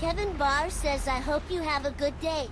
Kevin Barr says I hope you have a good day.